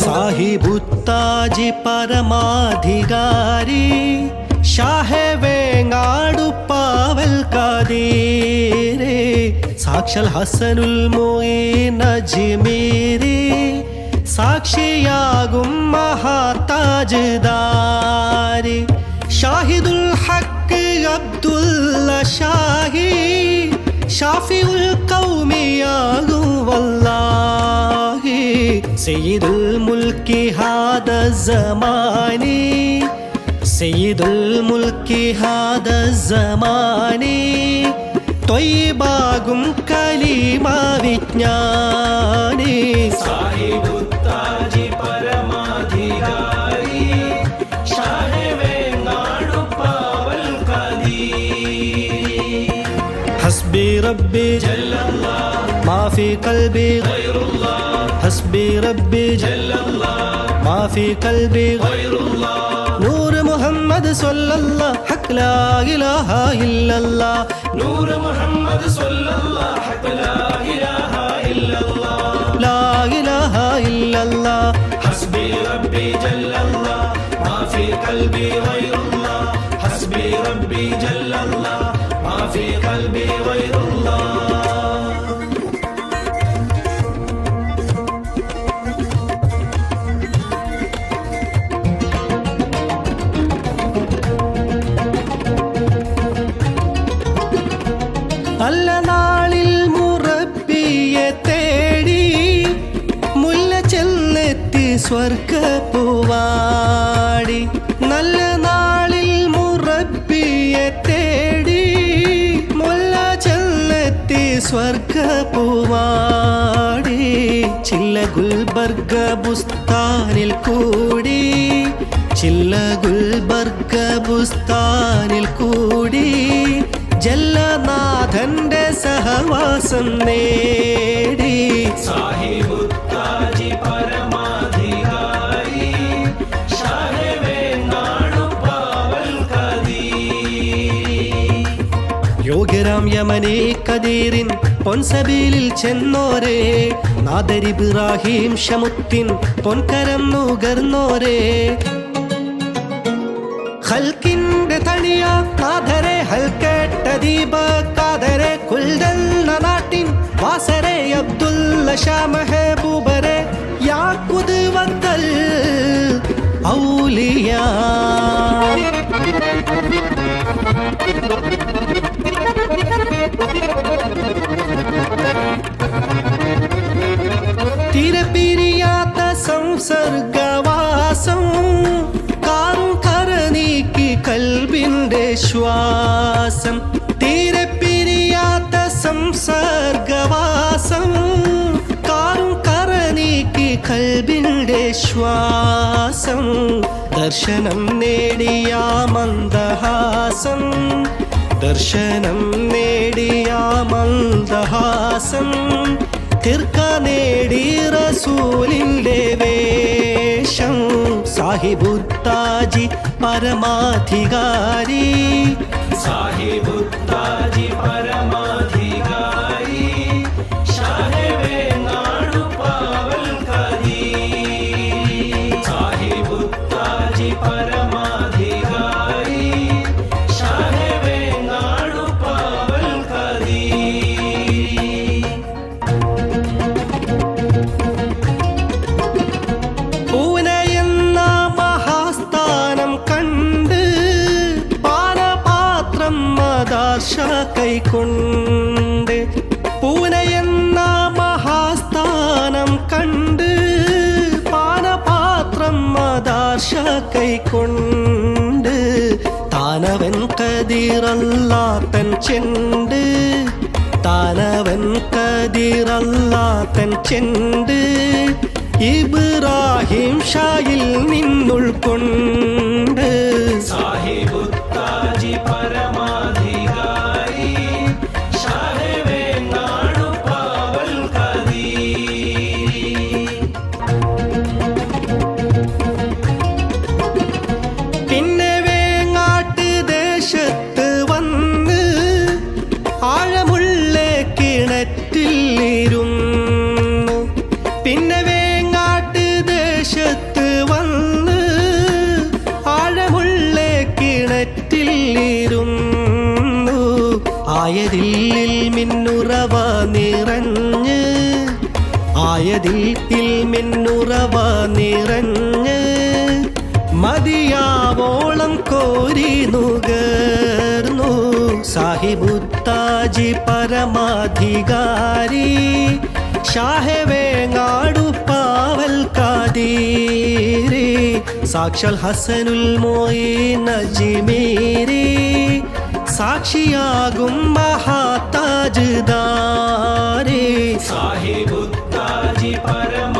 साहिबुत्ताजि परमाधिकारी Shah वेङ्गाडु पावल् कादीरे साक्षल Hasnul मोये नजिमीरे சாட்சியாகும் மகாதாஜுதாரி ஷாஹிதுல் ஹக்கு அப்துல்ல ஷாஹி ஷாஃபியுல் கௌமியாக സയ്യിദുൽ മുൽക്കി ഹാദ സമാനി. സയ്യിദുൽ മുൽക്കി ഹാദ സമാനി. തൊയ്ബാകും കലീമ വിജ്ഞാനി. സാഹിബുത്താജി حسبي ربي. جل الله. ما في قلبي. غير الله. حسبي ربي. جل الله. ما في قلبي. غير الله. نور محمد صلى الله. حق لا إله إلا الله. نور محمد صلى الله. حق لا إله إلا الله. لا إله إلا الله. حسبي ربي جل الله നല്ല നാളിൽ മുറപ്പിയെ തേടി മുല്ല ചെന്നെത്തി സ്വർഗ പൂവാടി. നല്ല നാളിൽ മുറപ്പിയെ തേടി മുല്ല ചെന്നെത്തി സ്വർഗ പൂവാടി. ചില്ല ഗുൽബർഗ ബുസ്താനിൽ കൂടി സഹവാസം നേടി. സാഹിബുത്താജി പരമാധികാരി. യോഗ്യരാം യമനെ കദീറിൻ പൊൻസബീലിൽ ചെന്നോരേ. നാദരിബ്രാഹിം ഷമുത്തിൻ പൊൻകരം നുകർന്നോരേ. ಹಲ್ಕಿಂದ ತಳಿಯ ಕಾದರೆ ಹಲ್ಕೆ ಟದೀಬ ಕಾದರೆ ಕುಲ್ದಲ್ಲ ನಾಟಿನ್ ವಾಸರೆ ಅಬ್ದುಲ್ಲ ಶಾ ಮೆಹಬೂಬರೆ ಯಾಕುದು ವದ್ದಲ್ ಔಲಿಯಾ तीर पीरी കൽബിന്റെ ശ്വാസം തീരെ പിരിയാത്ത സംസർഗവാസം. കാറും കറനീക്കി കൽബിന്റെ ശ്വാസം. ദർശനം നേടിയ മന്ദഹാസം. ദർശനം നേടിയ മന്ദഹാസം. തീർക്ക നേടി റസൂലിന്റെ വേഷം साहि भुक्ताजि परमाधिकारी। साहिबुताजि परमा കൈക്കൊണ്ട് പൂന എന്ന മഹാസ്ഥാനം കണ്ട് പാനപാത്രം മദാർശ കൈക്കൊണ്ട് താനവൻ കതിറല്ലാത്തൻ ചെണ്ട് താനവൻ കതിറല്ലാത്തൻ ചെണ്ട് ഇബ്രാഹിം ഷായിൽ നിന്നുൾക്കൊണ്ട് സാഹിബുത്താജി ആയതിൽ മിന്നുറവ നിറഞ്ഞ് മതിയാവോളം കോരി നുകർന്നു. സാഹിബുത്താജി പരമാധികാരി ഷാഹവേങ്ങാടു പാവൽ കാതീരി സാക്ഷൽ ഹസനുൽ മോയി നജിമേരി സാക്ഷിയാകും മഹാതാജ്ദാർ परम